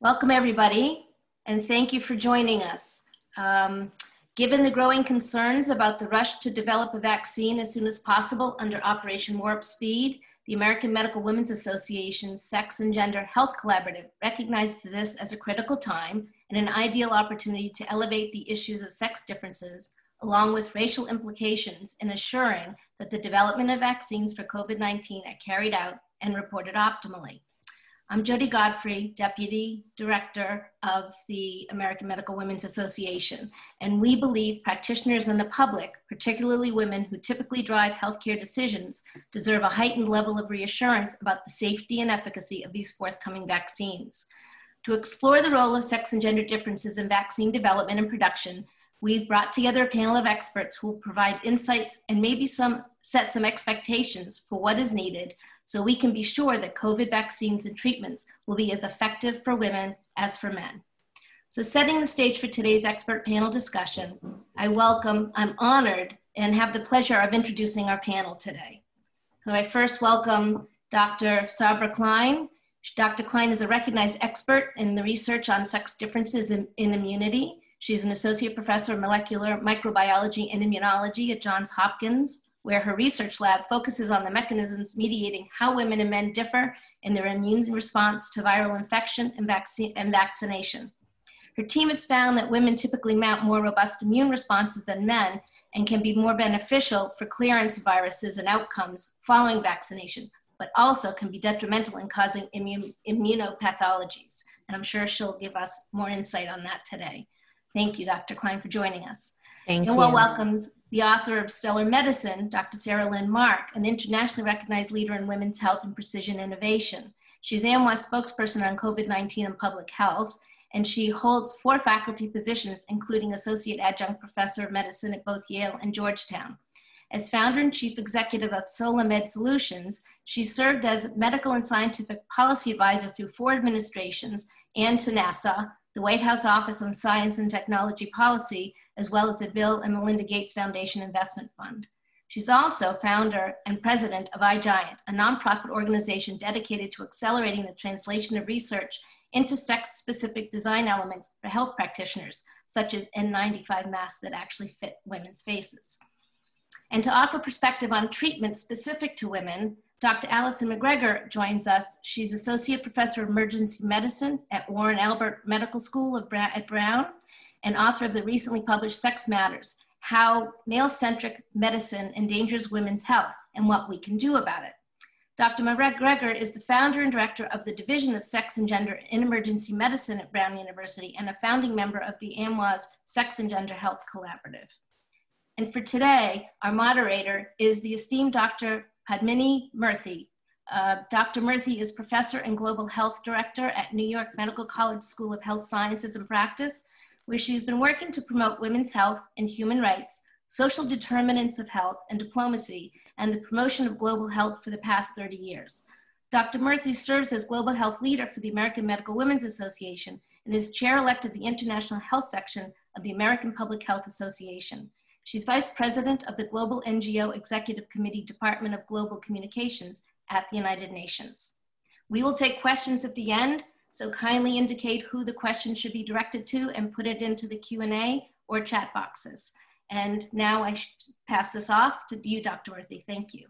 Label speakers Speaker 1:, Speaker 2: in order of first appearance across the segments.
Speaker 1: Welcome, everybody, and thank you for joining us. Um, given the growing concerns about the rush to develop a vaccine as soon as possible under Operation Warp Speed, the American Medical Women's Association's Sex and Gender Health Collaborative recognizes this as a critical time and an ideal opportunity to elevate the issues of sex differences along with racial implications in assuring that the development of vaccines for COVID 19 are carried out and reported optimally. I'm Jody Godfrey, Deputy Director of the American Medical Women's Association, and we believe practitioners and the public, particularly women who typically drive healthcare decisions, deserve a heightened level of reassurance about the safety and efficacy of these forthcoming vaccines. To explore the role of sex and gender differences in vaccine development and production, we've brought together a panel of experts who will provide insights and maybe some set some expectations for what is needed so we can be sure that COVID vaccines and treatments will be as effective for women as for men. So setting the stage for today's expert panel discussion, I welcome, I'm honored and have the pleasure of introducing our panel today. So I first welcome Dr. Sabra Klein. Dr. Klein is a recognized expert in the research on sex differences in, in immunity. She's an associate professor of molecular microbiology and immunology at Johns Hopkins where her research lab focuses on the mechanisms mediating how women and men differ in their immune response to viral infection and, and vaccination. Her team has found that women typically mount more robust immune responses than men and can be more beneficial for clearance of viruses and outcomes following vaccination, but also can be detrimental in causing immune, immunopathologies. And I'm sure she'll give us more insight on that today. Thank you, Dr. Klein, for joining us.
Speaker 2: Thank
Speaker 1: and
Speaker 2: you.
Speaker 1: welcomes the author of Stellar Medicine, Dr. Saralyn Mark, an internationally recognized leader in women's health and precision innovation. She's AMWA's spokesperson on COVID 19 and public health, and she holds four faculty positions, including Associate Adjunct Professor of Medicine at both Yale and Georgetown. As founder and chief executive of SolaMed Solutions, she served as medical and scientific policy advisor through four administrations and to NASA, the White House Office on Science and Technology Policy, as well as the Bill and Melinda Gates Foundation Investment Fund. She's also founder and president of iGiant, a nonprofit organization dedicated to accelerating the translation of research into sex specific design elements for health practitioners, such as N95 masks that actually fit women's faces. And to offer perspective on treatment specific to women, Dr. Alyson McGregor joins us. She's Associate Professor of Emergency Medicine at Warren Alpert Medical School at Brown and author of the recently published Sex Matters How Male Centric Medicine Endangers Women's Health and What We Can Do About It. Dr. McGregor is the founder and director of the Division of Sex and Gender in Emergency Medicine at Brown University and a founding member of the AMWA's Sex and Gender Health Collaborative. And for today, our moderator is the esteemed Dr. Padmini Murthy. Uh, Dr. Murthy is professor and global health director at New York Medical College School of Health Sciences and Practice, where she's been working to promote women's health and human rights, social determinants of health and diplomacy, and the promotion of global health for the past 30 years. Dr. Murthy serves as global health leader for the American Medical Women's Association and is chair elect of the International Health Section of the American Public Health Association. She's vice president of the Global NGO Executive Committee Department of Global Communications at the United Nations. We will take questions at the end, so kindly indicate who the question should be directed to and put it into the Q&A or chat boxes. And now I pass this off to you, Dr. Murthy. Thank you.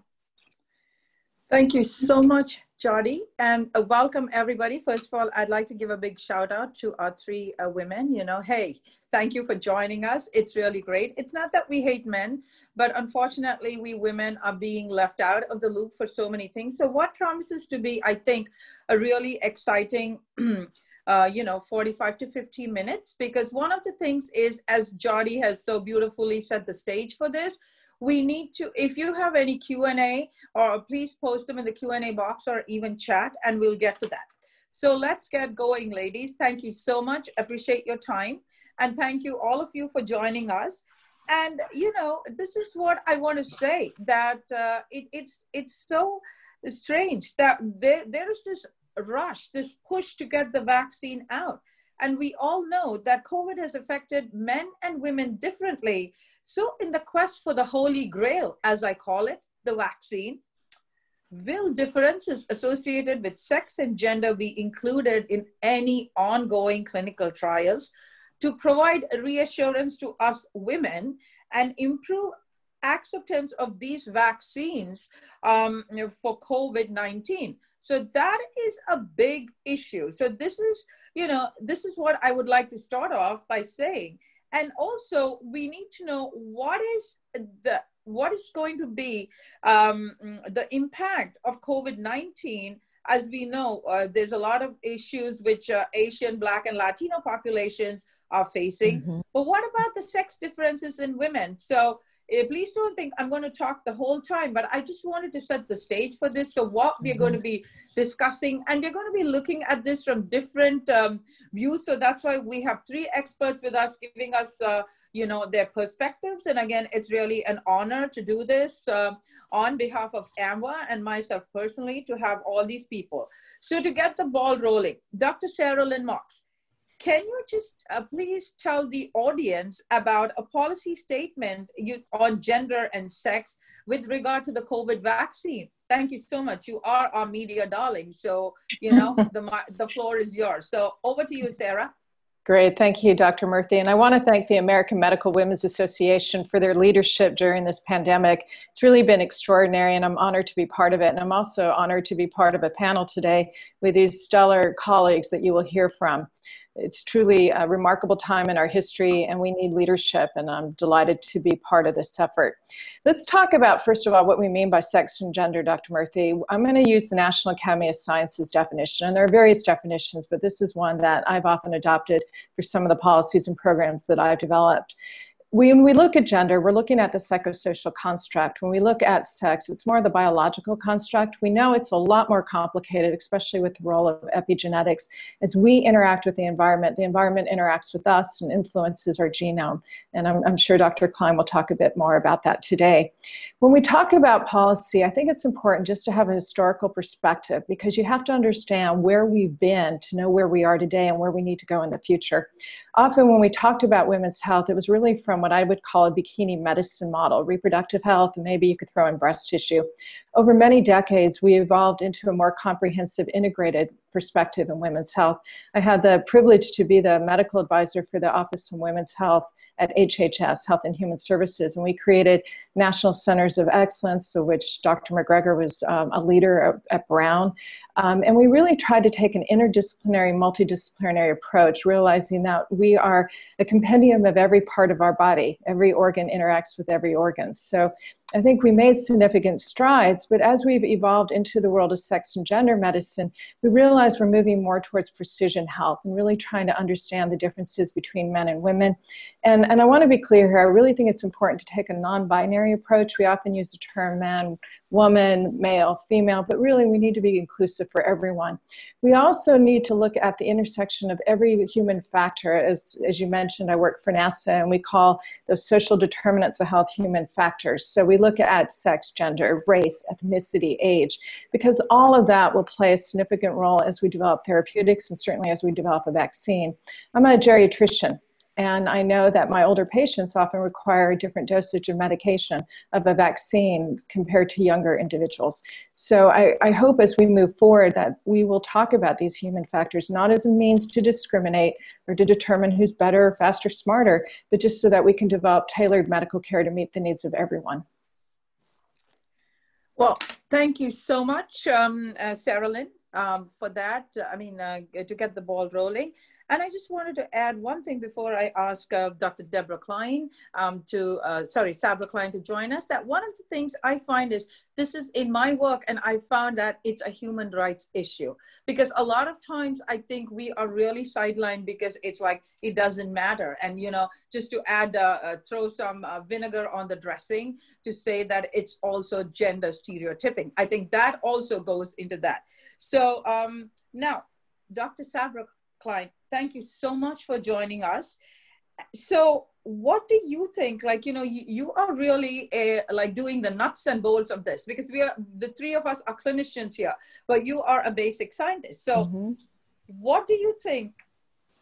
Speaker 3: Thank you so much, Jody, and uh, welcome everybody. First of all, I'd like to give a big shout out to our three uh, women. You know, hey, thank you for joining us. It's really great. It's not that we hate men, but unfortunately, we women are being left out of the loop for so many things. So, what promises to be, I think, a really exciting. Uh, you know 45 to 50 minutes because one of the things is as jody has so beautifully set the stage for this we need to if you have any q&a or please post them in the q&a box or even chat and we'll get to that. So let's get going ladies. Thank you so much. Appreciate your time. And thank you all of you for joining us. And you know this is what i want to say that uh, it, it's it's so strange that there, there is this rush this push to get the vaccine out. And we all know that COVID has affected men and women differently. So, in the quest for the holy grail, as I call it, the vaccine, will differences associated with sex and gender be included in any ongoing clinical trials to provide reassurance to us women and improve acceptance of these vaccines um, for COVID 19? So that is a big issue. So this is, you know, this is what I would like to start off by saying. And also, we need to know what is the what is going to be um, the impact of COVID nineteen. As we know, uh, there's a lot of issues which uh, Asian, Black, and Latino populations are facing. Mm-hmm. But what about the sex differences in women? So please don't think I'm going to talk the whole time, but I just wanted to set the stage for this. So, what we're going to mm-hmm. be discussing, and we're going to be looking at this from different um, views. So, that's why we have three experts with us giving us. Uh, you know their perspectives and again it's really an honor to do this uh, on behalf of AMWA and myself personally to have all these people so to get the ball rolling dr saralyn marks can you just uh, please tell the audience about a policy statement you, on gender and sex with regard to the COVID vaccine? Thank you so much. You are our media darling. So, you know, the, the floor is yours. So over to you, Sarah.
Speaker 2: Great. Thank you, Dr. Murthy. And I want to thank the American Medical Women's Association for their leadership during this pandemic. It's really been extraordinary, and I'm honored to be part of it. And I'm also honored to be part of a panel today with these stellar colleagues that you will hear from it's truly a remarkable time in our history and we need leadership and i'm delighted to be part of this effort. Let's talk about first of all what we mean by sex and gender dr murthy. I'm going to use the national academy of sciences definition and there are various definitions but this is one that i've often adopted for some of the policies and programs that i've developed when we look at gender, we're looking at the psychosocial construct. When we look at sex, it's more the biological construct. We know it's a lot more complicated, especially with the role of epigenetics. As we interact with the environment, the environment interacts with us and influences our genome. And I'm, I'm sure Dr. Klein will talk a bit more about that today. When we talk about policy, I think it's important just to have a historical perspective because you have to understand where we've been to know where we are today and where we need to go in the future often when we talked about women's health, it was really from what I would call a bikini medicine model, reproductive health, and maybe you could throw in breast tissue. Over many decades, we evolved into a more comprehensive, integrated perspective in women's health. I had the privilege to be the medical advisor for the Office of Women's Health at HHS, Health and Human Services, and we created national centers of excellence, of which Dr. McGregor was um, a leader at Brown. Um, and we really tried to take an interdisciplinary, multidisciplinary approach, realizing that we are a compendium of every part of our body. Every organ interacts with every organ. So I think we made significant strides, but as we've evolved into the world of sex and gender medicine, we realize we're moving more towards precision health and really trying to understand the differences between men and women. And, and I want to be clear here, I really think it's important to take a non binary approach. We often use the term man, woman, male, female, but really we need to be inclusive for everyone. We also need to look at the intersection of every human factor. As, as you mentioned, I work for NASA and we call those social determinants of health human factors. So we look at sex, gender, race, ethnicity, age, because all of that will play a significant role as we develop therapeutics and certainly as we develop a vaccine. I'm a geriatrician. And I know that my older patients often require a different dosage of medication of a vaccine compared to younger individuals. So I, I, hope as we move forward that we will talk about these human factors not as a means to discriminate or to determine who's better, faster, smarter, but just so that we can develop tailored medical care to meet the needs of everyone.
Speaker 3: Well, thank you so much, um, uh, Saralyn, um, for that. I mean, uh, to get the ball rolling. And I just wanted to add one thing before I ask uh, Dr. Deborah Klein um, to, uh, sorry, Sabra Klein to join us, that one of the things I find is this is in my work and I found that it's a human rights issue because a lot of times I think we are really sidelined because it's like, it doesn't matter. And, you know, just to add, uh, uh throw some uh, vinegar on the dressing to say that it's also gender stereotyping. I think that also goes into that. So um, now, Dr. Sabra Klein, thank you so much for joining us. So, what do you think? Like, you know, you, you are really a, like doing the nuts and bolts of this because we are the three of us are clinicians here, but you are a basic scientist. So, mm-hmm. what do you think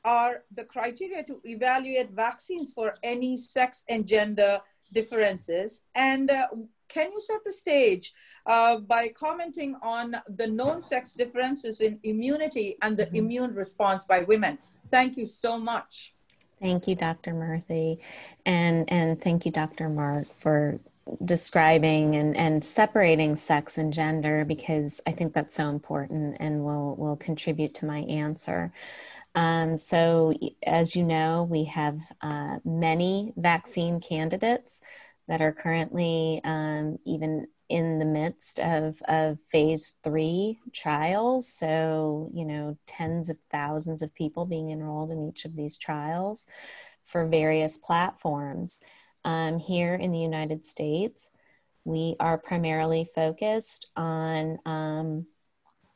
Speaker 3: are the criteria to evaluate vaccines for any sex and gender differences? And uh, can you set the stage uh, by commenting on the known sex differences in immunity and the mm-hmm. immune response by women? Thank you so much.
Speaker 4: Thank you, Dr. Murthy. And, and thank you, Dr. Mark, for describing and, and separating sex and gender because I think that's so important and will, will contribute to my answer. Um, so, as you know, we have uh, many vaccine candidates that are currently um, even in the midst of, of phase three trials. So, you know, tens of thousands of people being enrolled in each of these trials for various platforms. Um, here in the United States, we are primarily focused on um,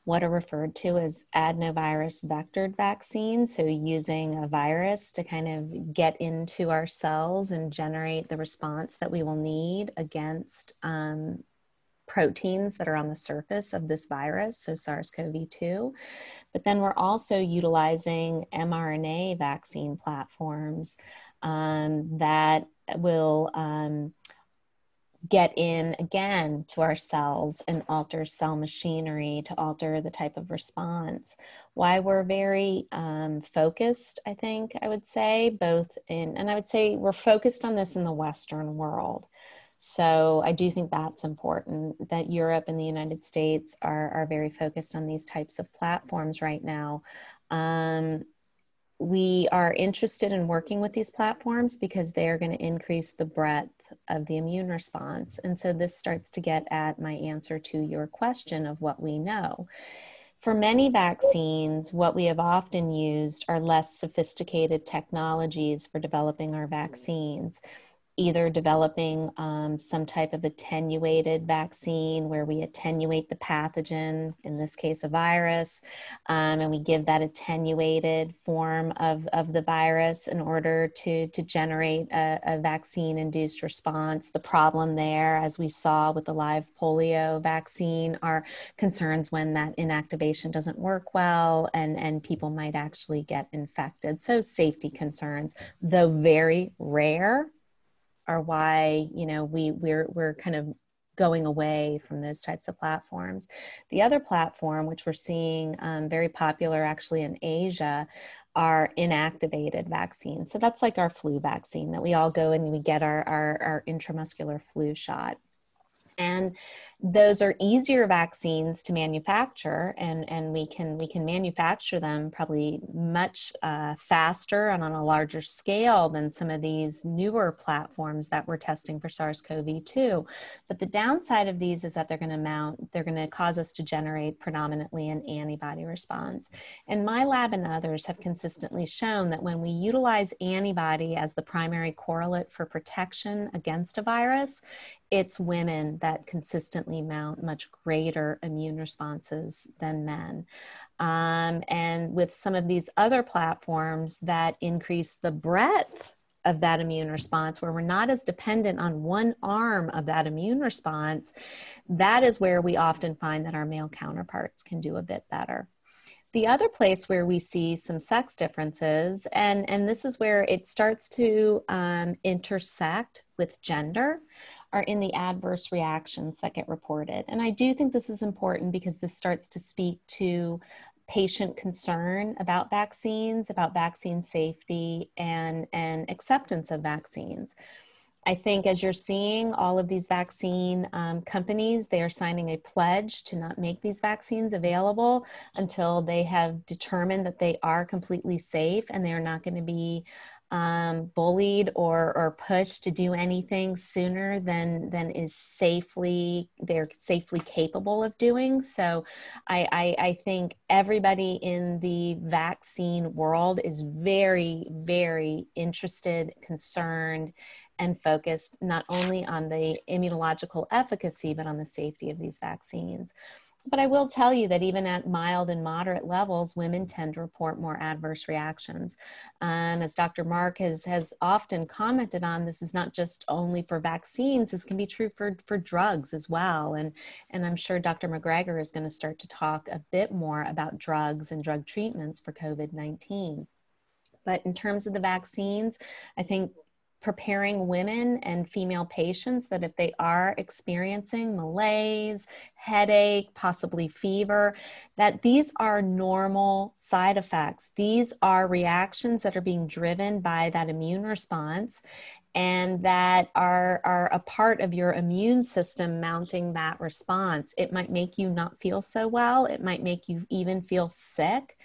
Speaker 4: what are referred to as adenovirus vectored vaccines. So, using a virus to kind of get into our cells and generate the response that we will need against um, proteins that are on the surface of this virus, so SARS CoV 2. But then we're also utilizing mRNA vaccine platforms um, that will. Um, get in again to our cells and alter cell machinery to alter the type of response. Why we're very um, focused, I think I would say, both in, and I would say we're focused on this in the Western world. So I do think that's important that Europe and the United States are, are very focused on these types of platforms right now. Um, we are interested in working with these platforms because they are going to increase the breadth of the immune response. And so this starts to get at my answer to your question of what we know. For many vaccines, what we have often used are less sophisticated technologies for developing our vaccines either developing um, some type of attenuated vaccine where we attenuate the pathogen, in this case, a virus, um, and we give that attenuated form of, of the virus in order to, to generate a, a vaccine induced response. The problem there, as we saw with the live polio vaccine, are concerns when that inactivation doesn't work well and, and people might actually get infected. So, safety concerns, though very rare are why you know we we're we're kind of going away from those types of platforms. The other platform, which we're seeing um, very popular actually in Asia, are inactivated vaccines. So that's like our flu vaccine that we all go and we get our, our, our intramuscular flu shot and those are easier vaccines to manufacture and, and we can we can manufacture them probably much uh, faster and on a larger scale than some of these newer platforms that we're testing for SARS-CoV-2 but the downside of these is that they're going to mount they're going to cause us to generate predominantly an antibody response. And my lab and others have consistently shown that when we utilize antibody as the primary correlate for protection against a virus it's women that consistently mount much greater immune responses than men. Um, and with some of these other platforms that increase the breadth of that immune response, where we're not as dependent on one arm of that immune response, that is where we often find that our male counterparts can do a bit better. The other place where we see some sex differences, and, and this is where it starts to um, intersect with gender, are in the adverse reactions that get reported. And I do think this is important because this starts to speak to patient concern about vaccines, about vaccine safety, and, and acceptance of vaccines. I think as you're seeing all of these vaccine um, companies, they are signing a pledge to not make these vaccines available until they have determined that they are completely safe and they are not going to be um, bullied or, or pushed to do anything sooner than than is safely they're safely capable of doing. So I, I, I think everybody in the vaccine world is very, very interested, concerned, and focused not only on the immunological efficacy, but on the safety of these vaccines. But I will tell you that even at mild and moderate levels, women tend to report more adverse reactions. And as Dr. Mark has, has often commented on, this is not just only for vaccines, this can be true for, for drugs as well. And, and I'm sure Dr. McGregor is going to start to talk a bit more about drugs and drug treatments for COVID 19. But in terms of the vaccines, I think preparing women and female patients that if they are experiencing malaise, headache, possibly fever, that these are normal side effects. These are reactions that are being driven by that immune response and that are, are a part of your immune system mounting that response. It might make you not feel so well, it might make you even feel sick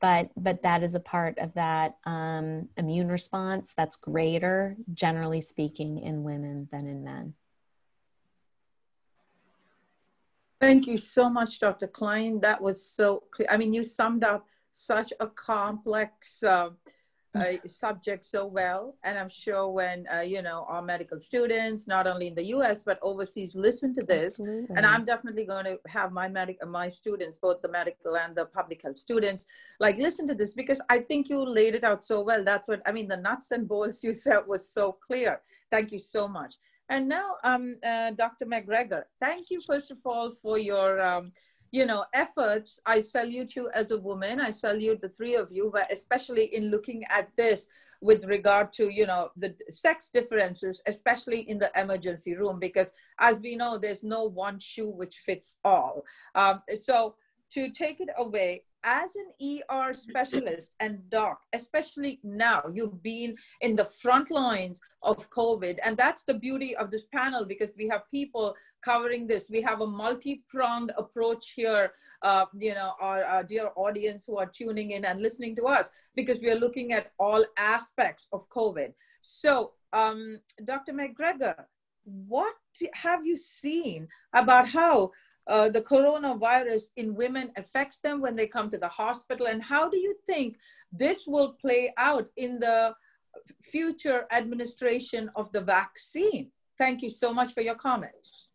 Speaker 4: but but that is a part of that um, immune response that's greater generally speaking in women than in men.
Speaker 3: Thank you so much dr klein. That was so clear. I mean you summed up such a complex uh, uh, subject so well. And I'm sure when, uh, you know, our medical students, not only in the US, but overseas listen to this, Absolutely. and I'm definitely going to have my medic, my students, both the medical and the public health students, like listen to this because I think you laid it out so well. That's what, I mean, the nuts and bolts you said was so clear. Thank you so much. And now, um, uh, Dr. McGregor, thank you, first of all, for your, um, you know efforts i salute you as a woman. I salute the three of you but especially in looking at this with regard to you know the sex differences especially in the emergency room because as we know there's no one shoe which fits all. Um, so to take it away as an ER specialist and doc, especially now, you've been in the front lines of COVID. And that's the beauty of this panel because we have people covering this. We have a multi-pronged approach here, uh, you know, our, our dear audience who are tuning in and listening to us because we are looking at all aspects of COVID. So, um, Dr. McGregor, what have you seen about how uh, the coronavirus in women affects them when they come to the hospital? And how do you think this will play out in the future administration of the vaccine? Thank you so much for your comments.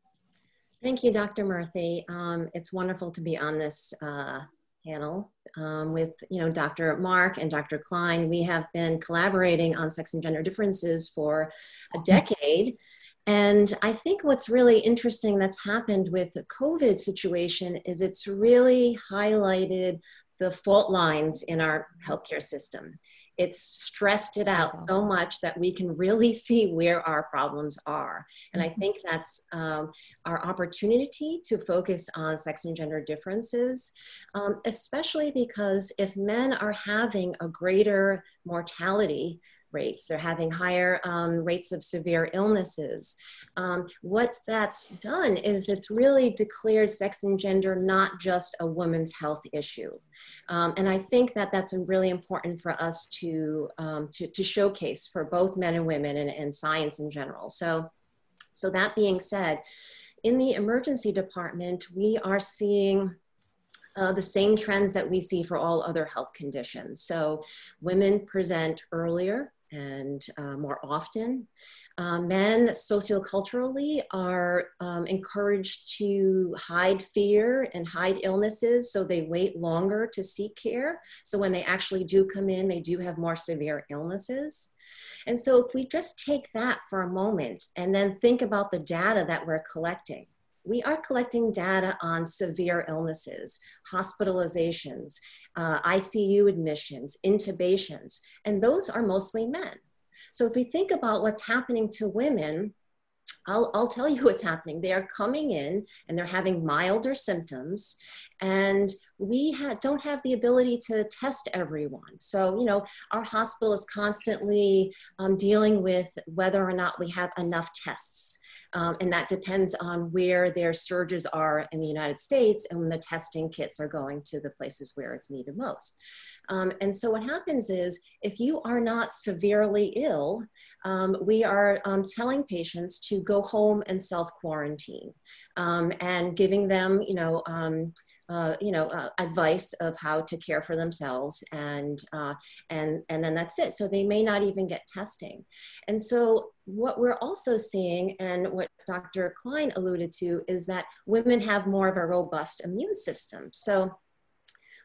Speaker 5: Thank you, Dr. Murthy. Um, it's wonderful to be on this uh, panel um, with you know Dr. Mark and Dr. Klein. We have been collaborating on sex and gender differences for a decade. And I think what's really interesting that's happened with the COVID situation is it's really highlighted the fault lines in our healthcare system. It's stressed it out so much that we can really see where our problems are. And I mm-hmm. think that's um, our opportunity to focus on sex and gender differences, um, especially because if men are having a greater mortality, rates. They're having higher um, rates of severe illnesses. Um, what that's done is it's really declared sex and gender not just a woman's health issue. Um, and I think that that's really important for us to, um, to, to, showcase for both men and women and, and science in general. So, so that being said, in the emergency department, we are seeing uh, the same trends that we see for all other health conditions. So women present earlier, and uh, more often. Um, men socioculturally are um, encouraged to hide fear and hide illnesses, so they wait longer to seek care. So when they actually do come in, they do have more severe illnesses. And so if we just take that for a moment and then think about the data that we're collecting, we are collecting data on severe illnesses, hospitalizations, uh, ICU admissions, intubations, and those are mostly men. So if we think about what's happening to women, I'll, I'll tell you what's happening. They are coming in and they're having milder symptoms, and we ha- don't have the ability to test everyone. So, you know, our hospital is constantly um, dealing with whether or not we have enough tests. Um, and that depends on where their surges are in the United States and when the testing kits are going to the places where it's needed most. Um, and so what happens is if you are not severely ill, um, we are um, telling patients to go home and self-quarantine um, and giving them, you know, um, uh, you know, uh, advice of how to care for themselves, and uh, and and then that's it. So they may not even get testing, and so what we're also seeing, and what Dr. Klein alluded to, is that women have more of a robust immune system. So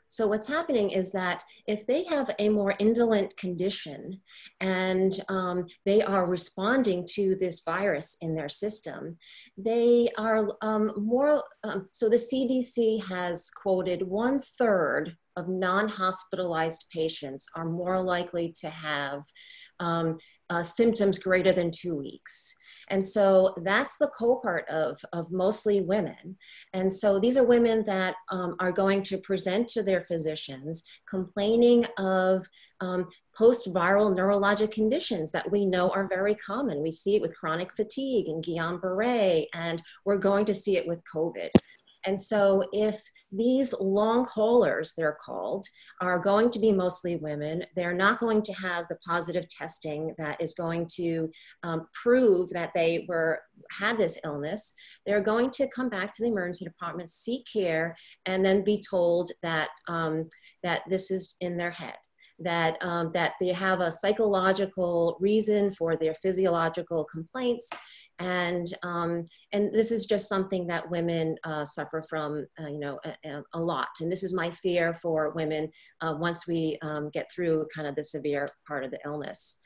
Speaker 5: So what's happening is that if they have a more indolent condition and um, they are responding to this virus in their system, they are um, more, um, so the CDC has quoted one third of non-hospitalized patients are more likely to have um, uh, symptoms greater than two weeks. And so that's the cohort of, of mostly women. And so these are women that um, are going to present to their physicians complaining of um, post-viral neurologic conditions that we know are very common. We see it with chronic fatigue and Guillain-Barré, and we're going to see it with COVID. And so if these long haulers, they're called, are going to be mostly women, they're not going to have the positive testing that is going to um, prove that they were had this illness. They're going to come back to the emergency department, seek care, and then be told that, um, that this is in their head that, um, that they have a psychological reason for their physiological complaints and um, and this is just something that women uh, suffer from, uh, you know, a, a, lot. And this is my fear for women uh, once we um, get through kind of the severe part of the illness.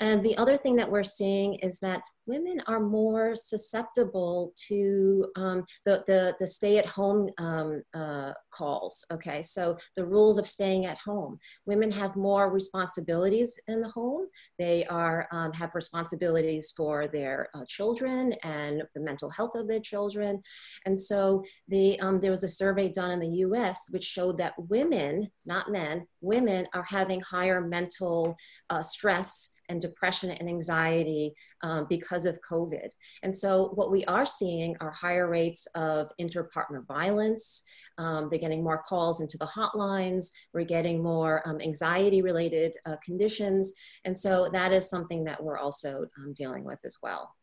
Speaker 5: And the other thing that we're seeing is that women are more susceptible to um, the, the, the stay at home um, uh, calls. Okay, so the rules of staying at home. Women have more responsibilities in the home. They are um, have responsibilities for their uh, children and the mental health of their children. And so the, um, there was a survey done in the US which showed that women, not men, women are having higher mental uh, stress and depression and anxiety um, because of COVID. And so what we are seeing are higher rates of interpartner violence. Um, they're getting more calls into the hotlines. We're getting more um, anxiety related uh, conditions. And so that is something that we're also um, dealing with as well.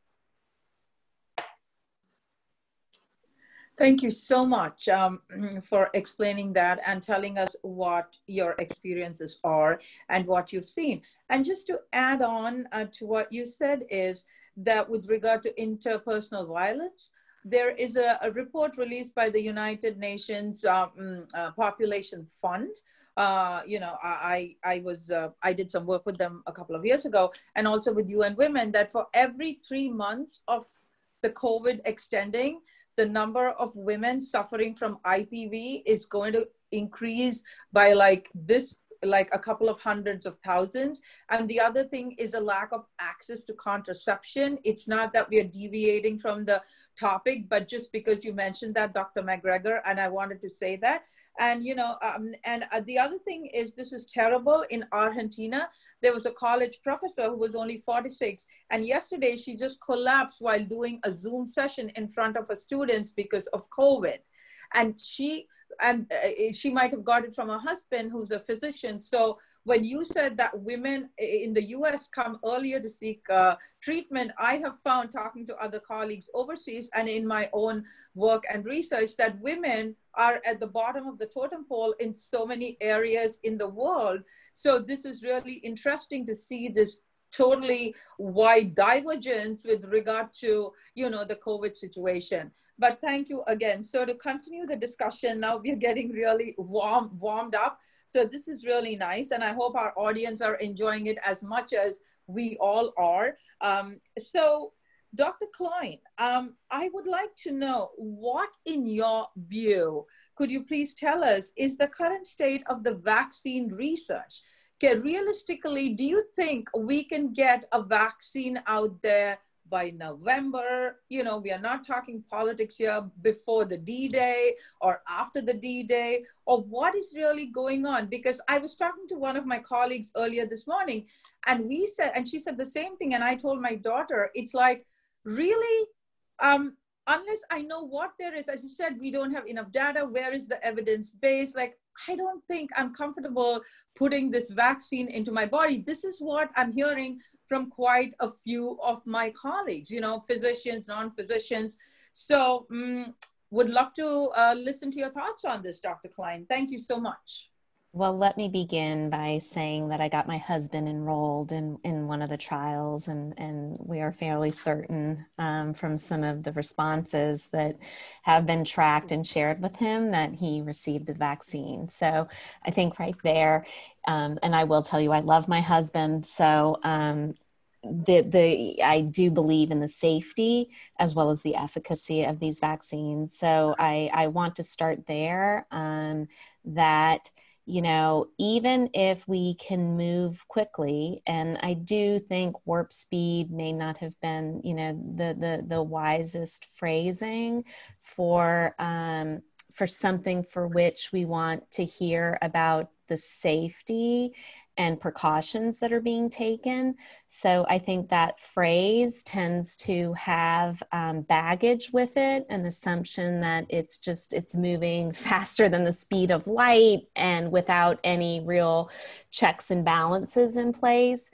Speaker 3: Thank you so much um, for explaining that and telling us what your experiences are and what you've seen. And just to add on uh, to what you said is that with regard to interpersonal violence, there is a, a report released by the United Nations um, uh, Population Fund. Uh, you know, I, I was, uh, I did some work with them a couple of years ago and also with UN Women that for every three months of the COVID extending, the number of women suffering from IPV is going to increase by like this like a couple of hundreds of thousands. And the other thing is a lack of access to contraception. It's not that we are deviating from the topic, but just because you mentioned that, Dr. McGregor, and I wanted to say that, and you know um, and uh, the other thing is this is terrible. In argentina there was a college professor who was only 46 and yesterday she just collapsed while doing a zoom session in front of her students because of covid. And she and uh, she might have got it from her husband who's a physician. So when you said that women in the US come earlier to seek uh, treatment, I have found talking to other colleagues overseas and in my own work and research that women are at the bottom of the totem pole in so many areas in the world. So this is really interesting to see this totally wide divergence with regard to you know the covid situation. But thank you again. So to continue the discussion now we're getting really warm warmed up so this is really nice. And I hope our audience are enjoying it as much as we all are. Um, so Dr. Klein, um, I would like to know what in your view, could you please tell us, is the current state of the vaccine research? Okay, realistically, do you think we can get a vaccine out there by November. You know, we are not talking politics here before the D Day or after the D Day or what is really going on. Because I was talking to one of my colleagues earlier this morning and we said, and she said the same thing. And I told my daughter, it's like, really? Um, unless I know what there is, as you said, we don't have enough data. Where is the evidence base? Like, I don't think I'm comfortable putting this vaccine into my body. This is what I'm hearing from quite a few of my colleagues, you know, physicians, non-physicians. So um, would love to uh, listen to your thoughts on this, Dr. Klein. Thank you so much.
Speaker 4: Well, let me begin by saying that I got my husband enrolled in, in one of the trials, and, and we are fairly certain um, from some of the responses that have been tracked and shared with him that he received the vaccine. So I think right there, um, and I will tell you, I love my husband. So um, the the I do believe in the safety as well as the efficacy of these vaccines. So I I want to start there. Um, that you know, even if we can move quickly, and I do think warp speed may not have been, you know, the the the wisest phrasing for um, for something for which we want to hear about the safety and precautions that are being taken. So I think that phrase tends to have um, baggage with it, an assumption that it's just it's moving faster than the speed of light and without any real checks and balances in place.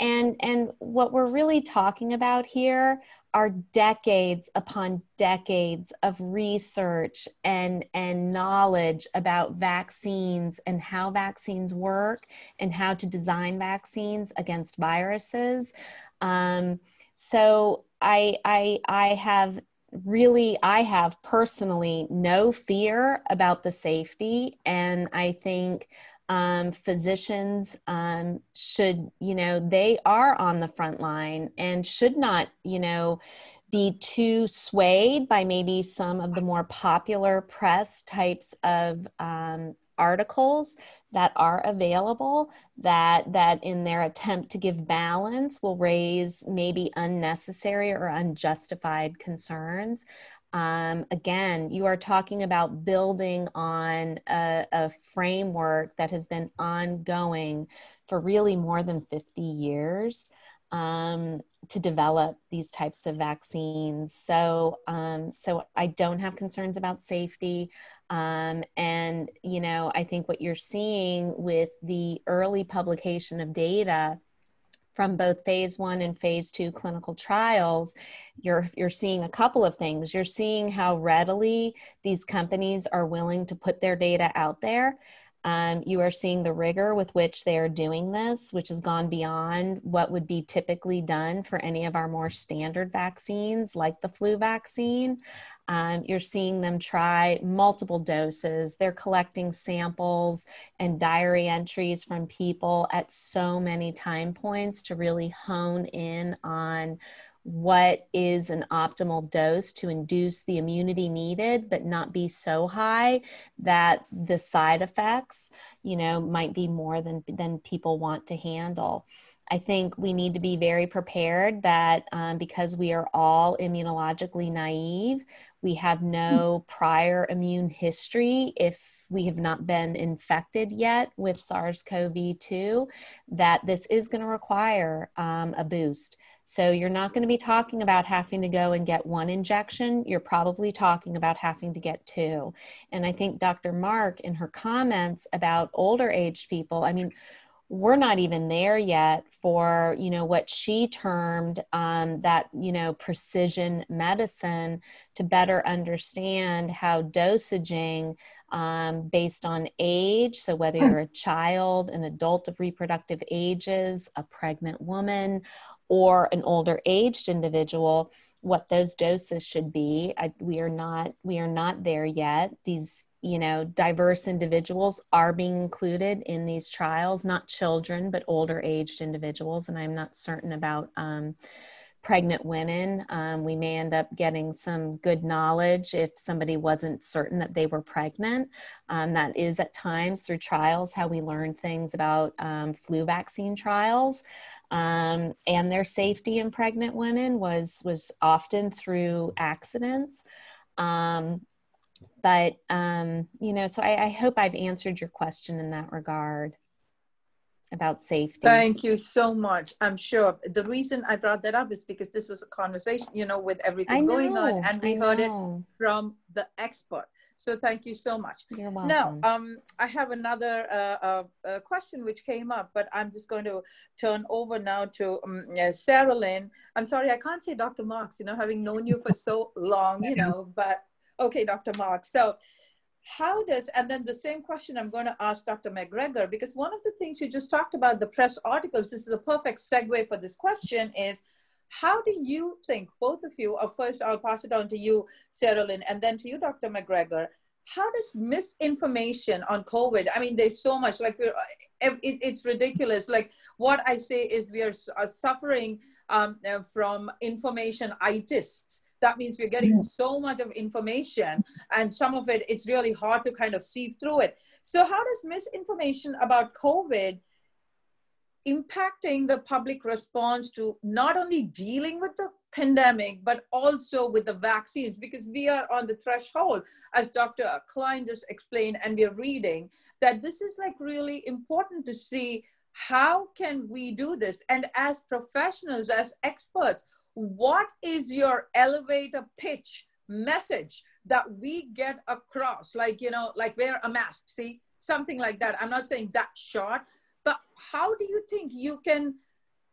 Speaker 4: And and what we're really talking about here are decades upon decades of research and, and knowledge about vaccines and how vaccines work and how to design vaccines against viruses. Um, so I, I, I have really i have personally no fear about the safety and i think um, physicians um, should, you know, they are on the front line and should not, you know, be too swayed by maybe some of the more popular press types of um, articles that are available that that in their attempt to give balance will raise maybe unnecessary or unjustified concerns um, again, you are talking about building on a, a, framework that has been ongoing for really more than 50 years um, to develop these types of vaccines. So, um, so I don't have concerns about safety. Um, and, you know, I think what you're seeing with the early publication of data from both phase one and phase two clinical trials, you're, you're seeing a couple of things. You're seeing how readily these companies are willing to put their data out there. Um, you are seeing the rigor with which they are doing this, which has gone beyond what would be typically done for any of our more standard vaccines, like the flu vaccine. Um, you're seeing them try multiple doses. They're collecting samples and diary entries from people at so many time points to really hone in on what is an optimal dose to induce the immunity needed but not be so high that the side effects you know might be more than than people want to handle i think we need to be very prepared that um, because we are all immunologically naive we have no prior immune history if we have not been infected yet with SARS CoV 2, that this is going to require um, a boost. So you're not going to be talking about having to go and get one injection. You're probably talking about having to get two. And I think Dr. Mark, in her comments about older aged people, I mean, we're not even there yet for you know what she termed um, that you know precision medicine to better understand how dosaging um, based on age so whether hmm. you're a child an adult of reproductive ages a pregnant woman or an older aged individual what those doses should be I, we are not we are not there yet these you know diverse individuals are being included in these trials not children but older aged individuals and i'm not certain about um, pregnant women. Um, we may end up getting some good knowledge if somebody wasn't certain that they were pregnant. Um, that is at times through trials how we learn things about um, flu vaccine trials. Um, and their safety in pregnant women was was often through accidents. Um, but um, you know, so I, I hope I've answered your question in that regard about safety.
Speaker 3: Thank you so much. I'm sure the reason I brought that up is because this was a conversation, you know, with everything know, going on, and we I heard know. it from the expert. So thank you so much.
Speaker 4: You're welcome.
Speaker 3: Now, um, I have another uh, uh, uh, question which came up, but I'm just going to turn over now to um, Saralyn. I'm sorry, I can't say Dr. Marks, you know, having known you for so long, you know, but okay, Dr. Marks. So how does, and then the same question I'm going to ask Dr. McGregor, because one of the things you just talked about, the press articles, this is a perfect segue for this question is, how do you think, both of you, or first I'll pass it on to you, Saralyn, and then to you, Dr. McGregor, how does misinformation on COVID, I mean, there's so much, like, we're, it, it's ridiculous. Like, what I say is we are, are suffering um, uh, from information itis that means we're getting so much of information and some of it it's really hard to kind of see through it so how does misinformation about covid impacting the public response to not only dealing with the pandemic but also with the vaccines because we are on the threshold as dr klein just explained and we're reading that this is like really important to see how can we do this. And as professionals as experts what is your elevator pitch message that we get across? Like you know like wear a mask see? Something like that. I'm not saying that short but how do you think you can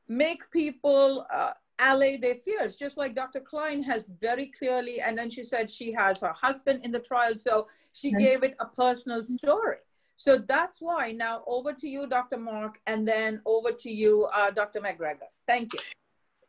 Speaker 3: make people uh, allay their fears? Just like dr klein has very clearly and then she said she has her husband in the trial so she gave it a personal story. So that's why. Now over to you dr mark and then over to you uh, dr mcgregor. Thank you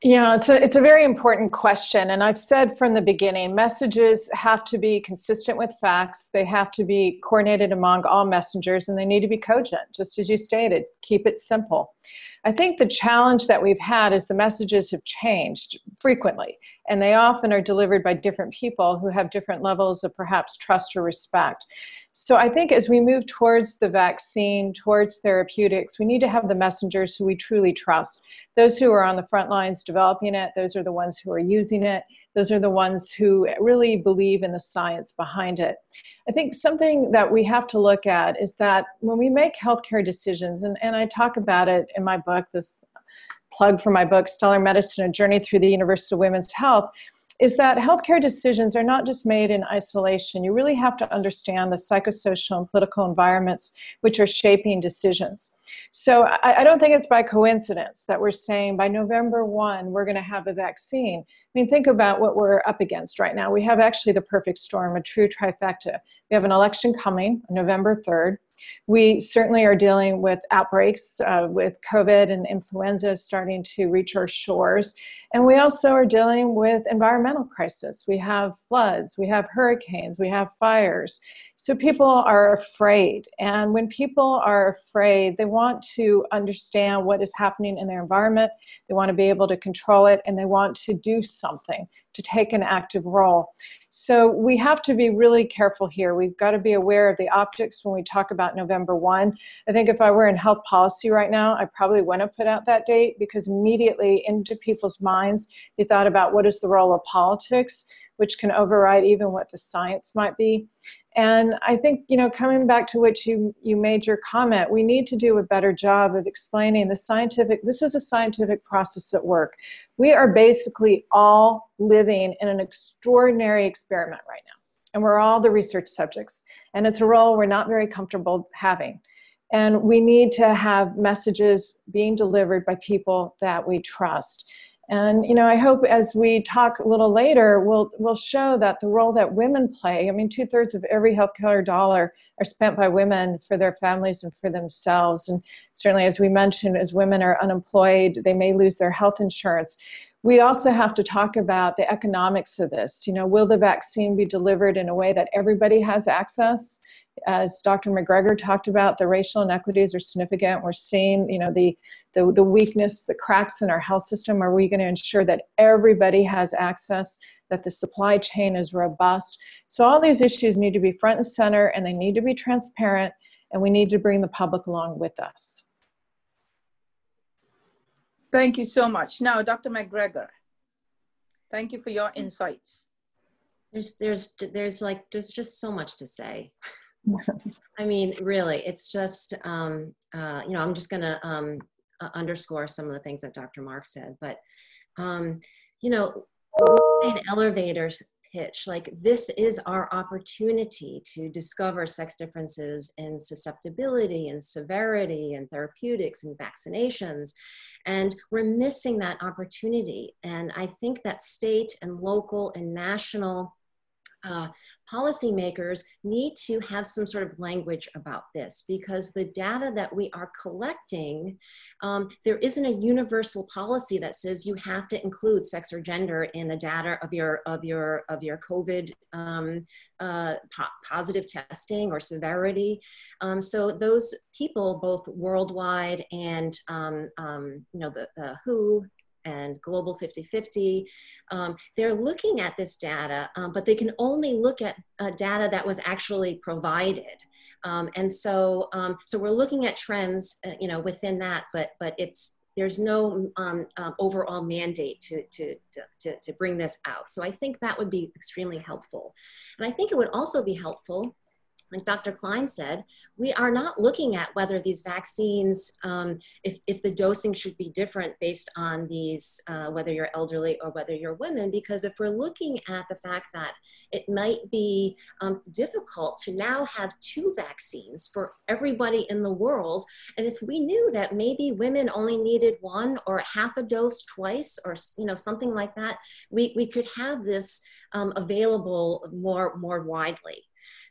Speaker 2: yeah, it's a, it's a very important question. And I've said from the beginning messages have to be consistent with facts, they have to be coordinated among all messengers, and they need to be cogent, just as you stated. Keep it simple. I think the challenge that we've had is the messages have changed frequently, and they often are delivered by different people who have different levels of perhaps trust or respect. So I think as we move towards the vaccine, towards therapeutics, we need to have the messengers who we truly trust. Those who are on the front lines developing it, those are the ones who are using it, those are the ones who really believe in the science behind it. I think something that we have to look at is that when we make healthcare decisions, and, and I talk about it in my book, this plug for my book, Stellar Medicine, A Journey Through the Universe of Women's Health, is that healthcare decisions are not just made in isolation. You really have to understand the psychosocial and political environments which are shaping decisions. So I, I don't think it's by coincidence that we're saying by November 1, we're going to have a vaccine. I mean, think about what we're up against right now. We have actually the perfect storm, a true trifecta. We have an election coming November 3rd. We certainly are dealing with outbreaks uh, with COVID and influenza starting to reach our shores. And we also are dealing with environmental crisis. We have floods, we have hurricanes, we have fires. So people are afraid. And when people are afraid, they want to understand what is happening in their environment. They want to be able to control it and they want to do something, to take an active role. So we have to be really careful here. We've got to be aware of the optics when we talk about November 1. I think if I were in health policy right now, I probably wouldn't have put out that date because immediately into people's minds, they thought about what is the role of politics which can override even what the science might be. And I think, you know, coming back to which you, you made your comment, we need to do a better job of explaining the scientific, this is a scientific process at work. We are basically all living in an extraordinary experiment right now. And we're all the research subjects. And it's a role we're not very comfortable having. And we need to have messages being delivered by people that we trust. And you know, I hope as we talk a little later, we'll we'll show that the role that women play. I mean, two thirds of every healthcare dollar are spent by women for their families and for themselves. And certainly, as we mentioned, as women are unemployed, they may lose their health insurance. We also have to talk about the economics of this. You know, will the vaccine be delivered in a way that everybody has access? As Dr. McGregor talked about, the racial inequities are significant. We're seeing, you know, the, the, the weakness, the cracks in our health system. Are we going to ensure that everybody has access, that the supply chain is robust? So all these issues need to be front and center, and they need to be transparent, and we need to bring the public along with us.
Speaker 3: Thank you so much. Now, Dr. McGregor, thank you for your insights.
Speaker 5: There's, there's, there's like, there's just so much to say. I mean, really, it's just, um, uh, you know, I'm just going to um, uh, underscore some of the things that Dr. Mark said, but, um, you know, an elevator's pitch, like this is our opportunity to discover sex differences in susceptibility and severity and therapeutics and vaccinations. And we're missing that opportunity. And I think that state and local and national uh, policymakers need to have some sort of language about this because the data that we are collecting, um, there isn't a universal policy that says you have to include sex or gender in the data of your of your of your COVID um, uh, po positive testing or severity. Um, so those people, both worldwide and um, um, you know the, the WHO and Global 5050, um, they're looking at this data, um, but they can only look at uh, data that was actually provided. Um, and so, um, so we're looking at trends, uh, you know, within that, but but it's there's no um, um, overall mandate to, to, to, to bring this out. So I think that would be extremely helpful. And I think it would also be helpful like Dr. Klein said, we are not looking at whether these vaccines, um, if, if the dosing should be different based on these, uh, whether you're elderly or whether you're women, because if we're looking at the fact that it might be um, difficult to now have two vaccines for everybody in the world, and if we knew that maybe women only needed one or half a dose twice or you know something like that, we, we could have this um, available more, more widely.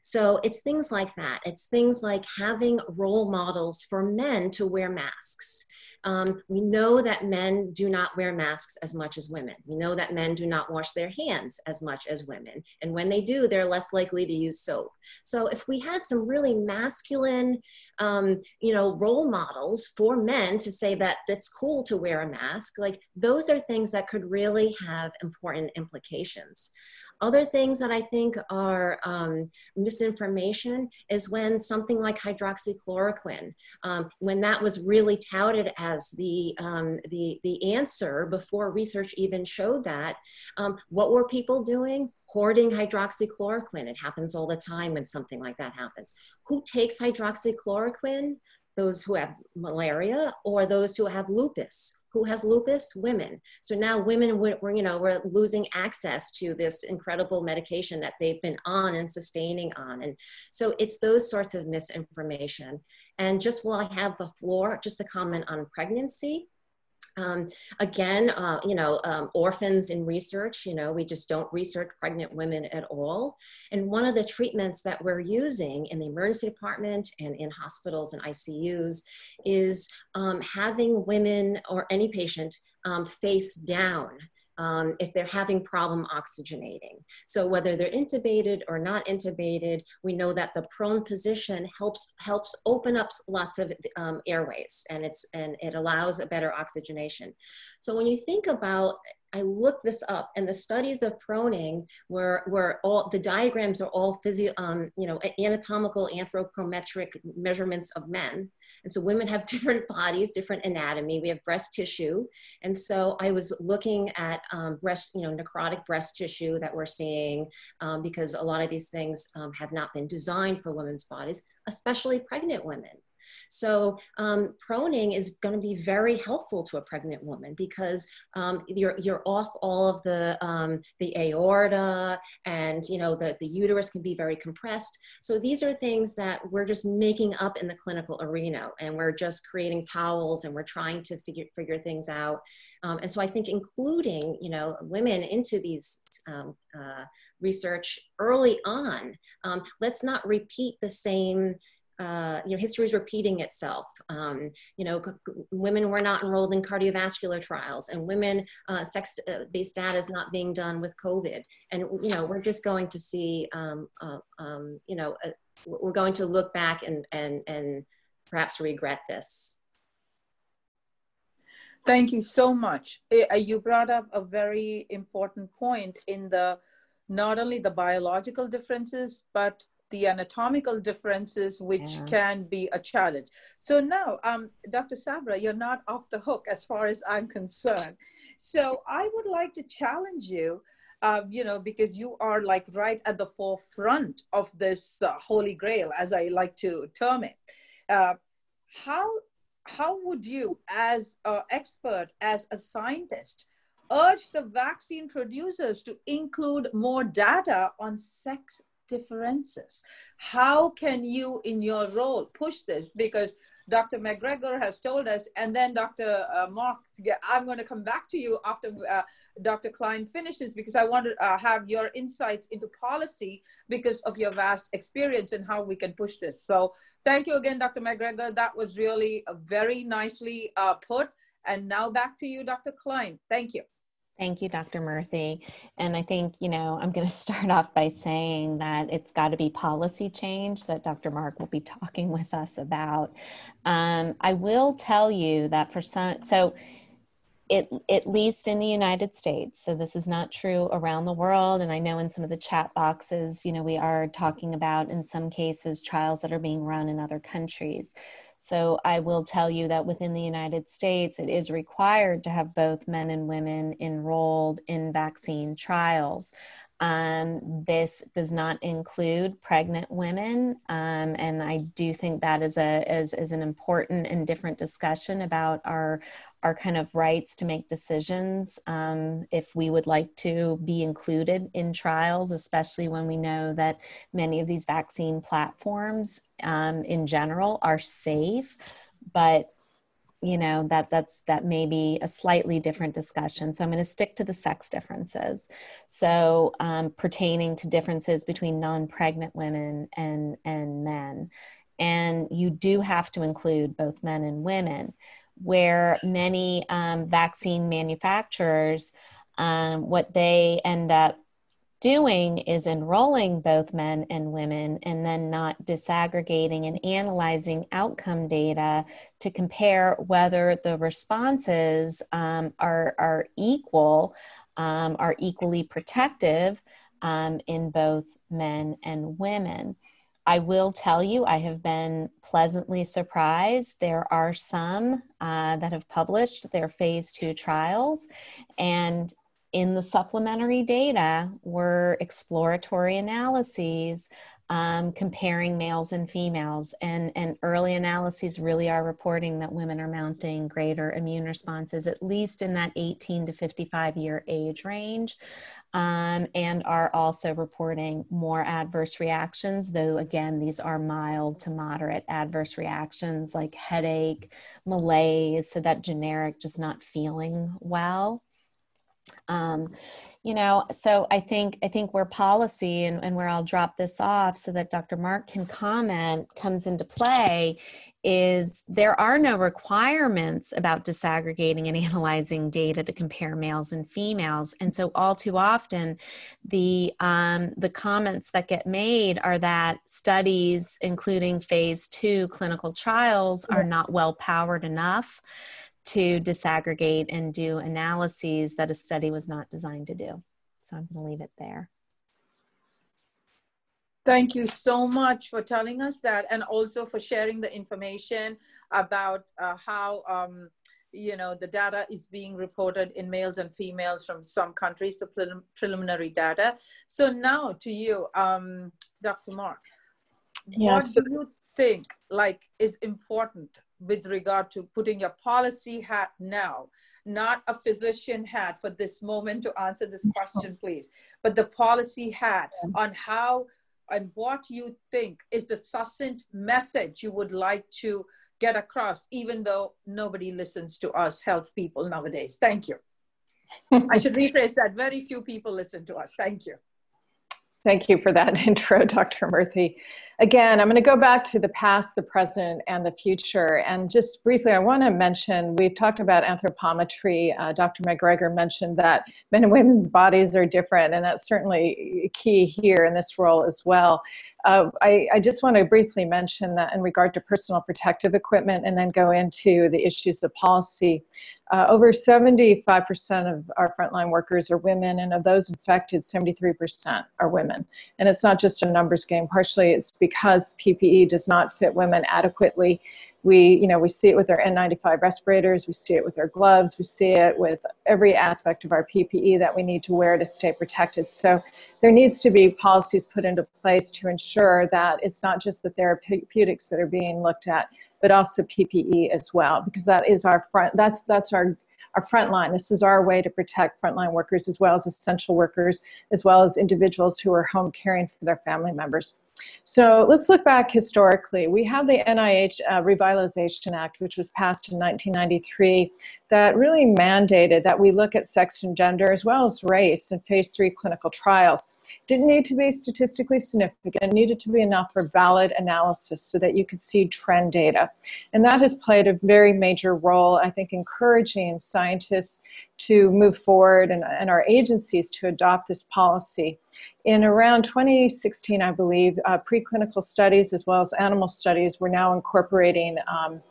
Speaker 5: So it's things like that. It's things like having role models for men to wear masks. Um, we know that men do not wear masks as much as women. We know that men do not wash their hands as much as women. And when they do, they're less likely to use soap. So if we had some really masculine, um, you know, role models for men to say that it's cool to wear a mask, like those are things that could really have important implications. Other things that I think are um, misinformation is when something like hydroxychloroquine, um, when that was really touted as the, um, the, the answer before research even showed that, um, what were people doing? Hoarding hydroxychloroquine. It happens all the time when something like that happens. Who takes hydroxychloroquine? Those who have malaria or those who have lupus who has lupus? Women. So now women, we're, you know, we're losing access to this incredible medication that they've been on and sustaining on. And so it's those sorts of misinformation. And just while I have the floor, just a comment on pregnancy. Um, again, uh, you know, um, orphans in research, you know, we just don't research pregnant women at all. And one of the treatments that we're using in the emergency department and in hospitals and ICUs is um, having women or any patient um, face down um, if they're having problem oxygenating. So whether they're intubated or not intubated, we know that the prone position helps helps open up lots of um, airways and it's and it allows a better oxygenation. So when you think about I looked this up, and the studies of proning were were all the diagrams are all physio, um, you know, anatomical anthropometric measurements of men, and so women have different bodies, different anatomy. We have breast tissue, and so I was looking at um, breast, you know, necrotic breast tissue that we're seeing um, because a lot of these things um, have not been designed for women's bodies, especially pregnant women. So um, proning is going to be very helpful to a pregnant woman because um, you're, you're off all of the, um, the aorta and, you know, the, the uterus can be very compressed. So these are things that we're just making up in the clinical arena and we're just creating towels and we're trying to figure, figure things out. Um, and so I think including, you know, women into these um, uh, research early on. Um, let's not repeat the same uh, you know, history is repeating itself. Um, you know, women were not enrolled in cardiovascular trials, and women uh, sex-based data is not being done with COVID. And you know, we're just going to see, um, uh, um, you know, uh, we're going to look back and and and perhaps regret this.
Speaker 3: Thank you so much. Uh, you brought up a very important point in the not only the biological differences, but the anatomical differences, which yeah. can be a challenge. So now, um, Dr. Sabra, you're not off the hook as far as I'm concerned. So I would like to challenge you, uh, you know, because you are like right at the forefront of this uh, holy grail, as I like to term it. Uh, how how would you, as an expert, as a scientist, urge the vaccine producers to include more data on sex differences. How can you, in your role, push this? Because Dr. McGregor has told us, and then Dr. Uh, Mark, I'm going to come back to you after uh, Dr. Klein finishes because I want to uh, have your insights into policy because of your vast experience and how we can push this. So thank you again, Dr. McGregor. That was really very nicely uh, put. And now back to you, Dr. Klein. Thank you.
Speaker 4: Thank you, Dr. Murthy. And I think, you know, I'm going to start off by saying that it's got to be policy change that Dr. Mark will be talking with us about. Um, I will tell you that for some, so it, at least in the United States, so this is not true around the world. And I know in some of the chat boxes, you know, we are talking about in some cases trials that are being run in other countries. So I will tell you that within the United States, it is required to have both men and women enrolled in vaccine trials. Um, this does not include pregnant women, um, and I do think that is a is, is an important and different discussion about our our kind of rights to make decisions um, if we would like to be included in trials, especially when we know that many of these vaccine platforms um, in general are safe, but you know that that's that may be a slightly different discussion. So i'm going to stick to the sex differences. So um, pertaining to differences between non-pregnant women and and men. And you do have to include both men and women where many um, vaccine manufacturers, um, what they end up doing is enrolling both men and women and then not disaggregating and analyzing outcome data to compare whether the responses um, are, are equal, um, are equally protective um, in both men and women. I will tell you, I have been pleasantly surprised. There are some uh, that have published their phase two trials, and in the supplementary data were exploratory analyses um, comparing males and females. And, and early analyses really are reporting that women are mounting greater immune responses, at least in that 18 to 55 year age range, um, and are also reporting more adverse reactions, though, again, these are mild to moderate adverse reactions like headache, malaise, so that generic just not feeling well. Um, you know, so I think I think where policy and, and where I'll drop this off so that Dr. Mark can comment comes into play is there are no requirements about disaggregating and analyzing data to compare males and females and so all too often the um, the comments that get made are that studies including phase two clinical trials are not well powered enough to disaggregate and do analyses that a study was not designed to do. So I'm going to leave it there.
Speaker 3: Thank you so much for telling us that and also for sharing the information about uh, how um, you know the data is being reported in males and females from some countries, the prelim preliminary data. So now to you, um, Dr. Mark, yes. what do you think like is important with regard to putting your policy hat now, not a physician hat for this moment to answer this question, please, but the policy hat on how and what you think is the succinct message you would like to get across, even though nobody listens to us health people nowadays. Thank you. I should rephrase that. Very few people listen to us. Thank you.
Speaker 2: Thank you for that intro, Dr. Murthy. Again, I'm going to go back to the past, the present, and the future. And just briefly, I want to mention we've talked about anthropometry. Uh, Dr. McGregor mentioned that men and women's bodies are different, and that's certainly key here in this role as well. Uh, I, I, just want to briefly mention that in regard to personal protective equipment and then go into the issues of policy. Uh, over 75% of our frontline workers are women, and of those infected, 73% are women. And it's not just a numbers game. Partially, it's because PPE does not fit women adequately. We, you know, we see it with our N95 respirators, we see it with our gloves, we see it with every aspect of our PPE that we need to wear to stay protected. So there needs to be policies put into place to ensure that it's not just the therapeutics that are being looked at, but also PPE as well, because that is our front, that's, that's our, our frontline. This is our way to protect frontline workers as well as essential workers, as well as individuals who are home caring for their family members. So let's look back historically. We have the NIH uh, Revitalization Act, which was passed in 1993, that really mandated that we look at sex and gender as well as race in phase three clinical trials. Didn't need to be statistically significant, it needed to be enough for valid analysis so that you could see trend data. And that has played a very major role, I think, encouraging scientists to move forward and, and our agencies to adopt this policy. In around 2016, I believe, uh, preclinical studies as well as animal studies were now incorporating um,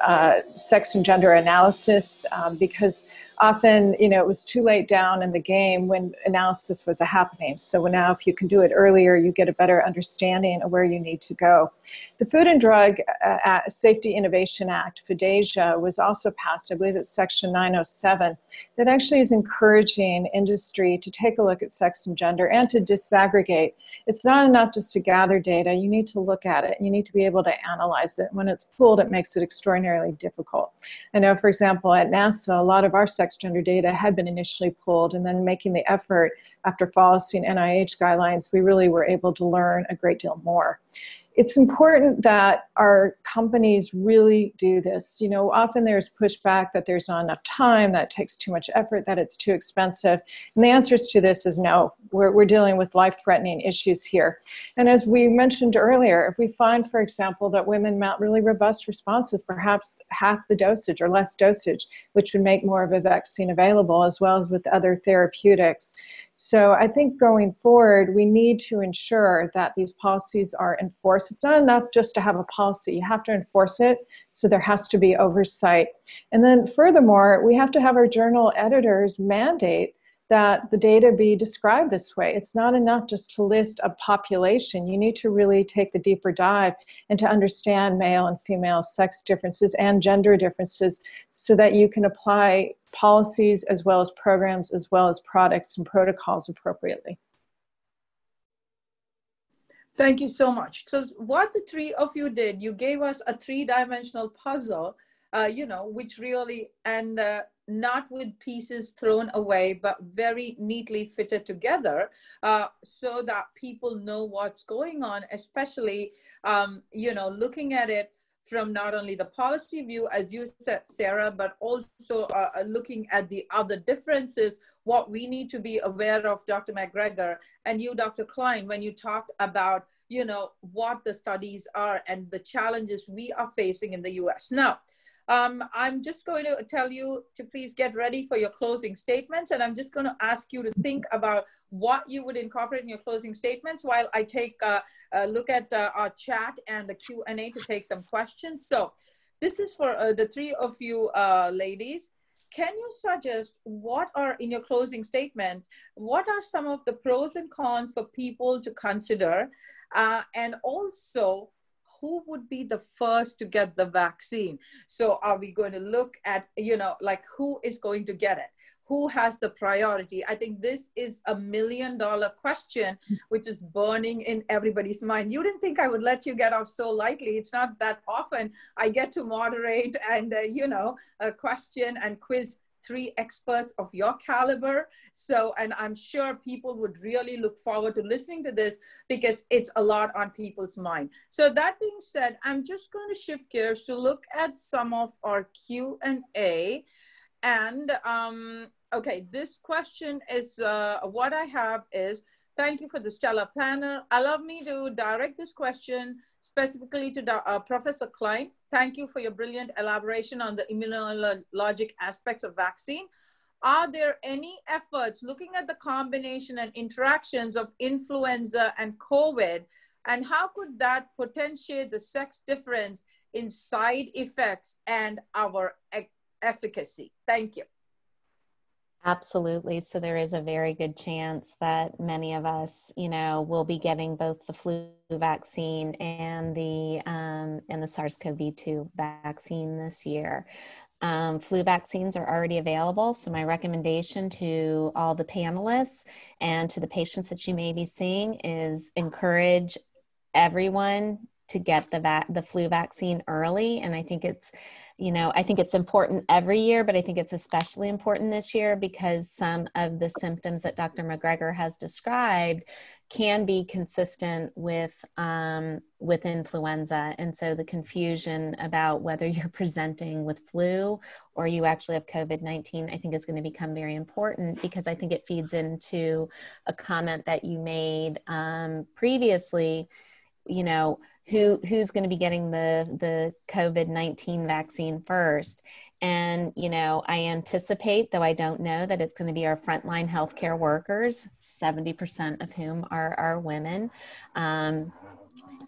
Speaker 2: uh, sex and gender analysis um, because often, you know, it was too late down in the game when analysis was happening. So now, if you can do it earlier, you get a better understanding of where you need to go. The Food and Drug uh, Safety Innovation Act, FDSIA, was also passed. I believe it's Section 907 that actually is encouraging industry to take a look at sex and gender and to disaggregate. It's not enough just to gather data. You need to look at it. You need to be able to analyze it. When it's pooled, it makes it extraordinarily difficult. I know, for example, at NASA, a lot of our sex gender data had been initially pulled, and then making the effort after following NIH guidelines, we really were able to learn a great deal more it's important that our companies really do this. You know, often there's pushback that there's not enough time, that takes too much effort, that it's too expensive. And the answers to this is no. We're, we're dealing with life threatening issues here. And as we mentioned earlier, if we find, for example, that women mount really robust responses, perhaps half the dosage or less dosage, which would make more of a vaccine available, as well as with other therapeutics. So I think going forward, we need to ensure that these policies are enforced. It's not enough just to have a policy, you have to enforce it. So there has to be oversight. And then furthermore, we have to have our journal editors mandate that the data be described this way. It's not enough just to list a population. You need to really take the deeper dive and to understand male and female sex differences and gender differences so that you can apply policies as well as programs as well as products and protocols appropriately.
Speaker 3: Thank you so much. So what the three of you did, you gave us a three-dimensional puzzle, uh, you know, which really, and uh, not with pieces thrown away, but very neatly fitted together uh, so that people know what's going on, especially, um, you know, looking at it from not only the policy view, as you said, Sarah, but also uh, uh, looking at the other differences, what we need to be aware of, Dr. McGregor, and you, Dr. Klein, when you talked about, you know, what the studies are and the challenges we are facing in the US. Now, um, I'm just going to tell you to please get ready for your closing statements. And I'm just going to ask you to think about what you would incorporate in your closing statements while I take a, a look at uh, our chat and the Q&A to take some questions. So this is for uh, the three of you uh, ladies. Can you suggest what are in your closing statement, what are some of the pros and cons for people to consider? Uh, and also, who would be the first to get the vaccine? So are we going to look at you know like who is going to get it? Who has the priority? I think this is a million dollar question which is burning in everybody's mind. You didn't think i would let you get off so lightly. It's not that often i get to moderate and uh, you know a question and quiz three experts of your caliber. So, and I'm sure people would really look forward to listening to this because it's a lot on people's mind. So that being said, I'm just going to shift gears to look at some of our Q&A. And um, okay, this question is, uh, what I have is, thank you for the stellar panel. Allow me to direct this question specifically to uh, Professor Klein. Thank you for your brilliant elaboration on the immunologic aspects of vaccine. Are there any efforts looking at the combination and interactions of influenza and COVID, and how could that potentiate the sex difference in side effects and our e efficacy? Thank you.
Speaker 4: Absolutely. So there is a very good chance that many of us, you know, will be getting both the flu vaccine and the um, and the SARS-CoV-2 vaccine this year. Um, flu vaccines are already available. So my recommendation to all the panelists and to the patients that you may be seeing is encourage everyone to get the va- the flu vaccine early and i think it's you know i think it's important every year but i think it's especially important this year because some of the symptoms that dr mcgregor has described can be consistent with um, with influenza. And so the confusion about whether you're presenting with flu or you actually have covid-19 i think is going to become very important because i think it feeds into a comment that you made um, previously you know who who's going to be getting the the covid-19 vaccine first and you know i anticipate though i don't know that it's going to be our frontline healthcare workers 70% of whom are are women um,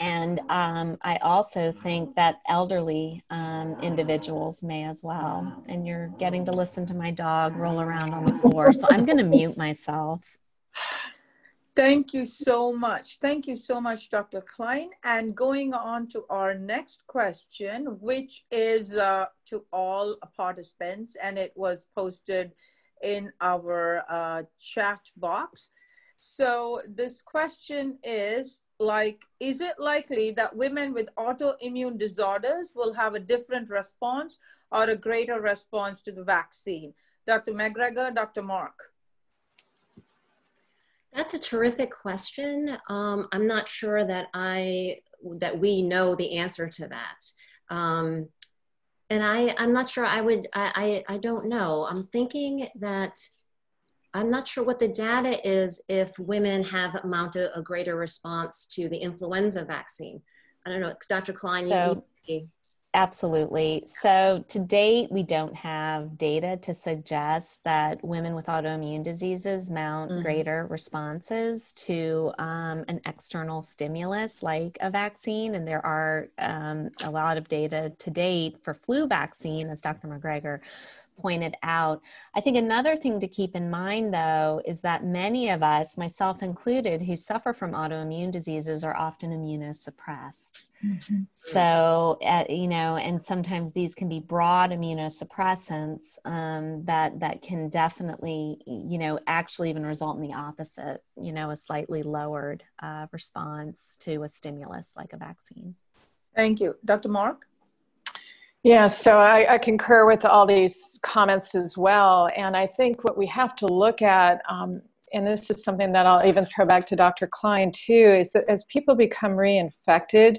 Speaker 4: and um, I also think that elderly um, individuals may as well. And you're getting to listen to my dog roll around on the floor. So I'm going to mute myself.
Speaker 3: Thank you so much. Thank you so much, Dr. Klein. And going on to our next question, which is uh, to all participants, and it was posted in our uh, chat box. So this question is like, is it likely that women with autoimmune disorders will have a different response or a greater response to the vaccine? Dr. McGregor, Dr. Mark.
Speaker 5: That's a terrific question. Um, I'm not sure that I that we know the answer to that. Um, and I, I'm not sure I would, I, I, I don't know. I'm thinking that I'm not sure what the data is if women have mounted a greater response to the influenza vaccine. I don't know, Dr. Klein,
Speaker 4: so, you Absolutely. So, to date, we don't have data to suggest that women with autoimmune diseases mount mm-hmm. greater responses to um, an external stimulus like a vaccine. And there are um, a lot of data to date for flu vaccine, as Dr. McGregor pointed out. I think another thing to keep in mind, though, is that many of us, myself included, who suffer from autoimmune diseases are often immunosuppressed. Mm-hmm. So, uh, you know, and sometimes these can be broad immunosuppressants um, that that can definitely, you know, actually even result in the opposite. You know, a slightly lowered uh, response to a stimulus like a vaccine.
Speaker 3: Thank you, Dr. Mark.
Speaker 2: Yeah, so I, I, concur with all these comments as well. And I think what we have to look at, um, and this is something that I'll even throw back to Dr. Klein too, is that as people become reinfected,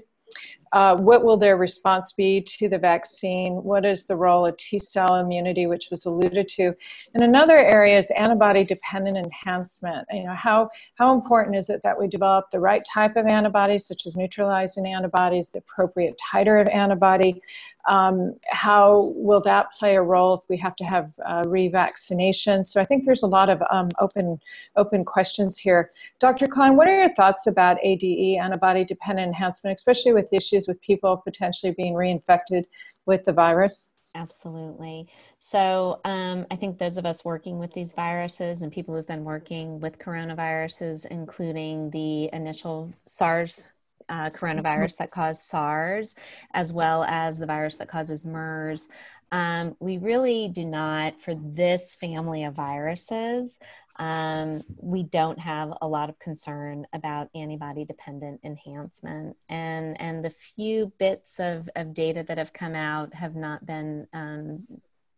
Speaker 2: uh, what will their response be to the vaccine? What is the role of T cell immunity, which was alluded to? And another area is antibody dependent enhancement. You know, how, how important is it that we develop the right type of antibodies, such as neutralizing antibodies, the appropriate titer of antibody? Um, how will that play a role if we have to have uh, revaccination? So I think there's a lot of um, open, open questions here. Dr. Klein, what are your thoughts about ADE, antibody dependent enhancement, especially with issues issues with people potentially being reinfected with the virus?
Speaker 4: Absolutely. So, um, I think those of us working with these viruses and people who've been working with coronaviruses, including the initial SARS uh, coronavirus that caused SARS, as well as the virus that causes MERS, um, we really do not, for this family of viruses, um, we don't have a lot of concern about antibody dependent enhancement. And, and the few bits of, of data that have come out have not been um,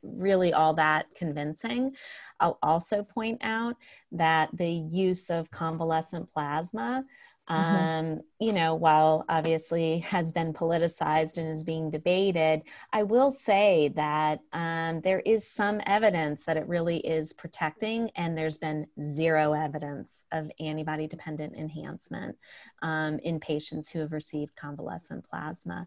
Speaker 4: really all that convincing. I'll also point out that the use of convalescent plasma Mm-hmm. Um, you know, while obviously has been politicized and is being debated, I will say that um, there is some evidence that it really is protecting, and there's been zero evidence of antibody dependent enhancement um, in patients who have received convalescent plasma.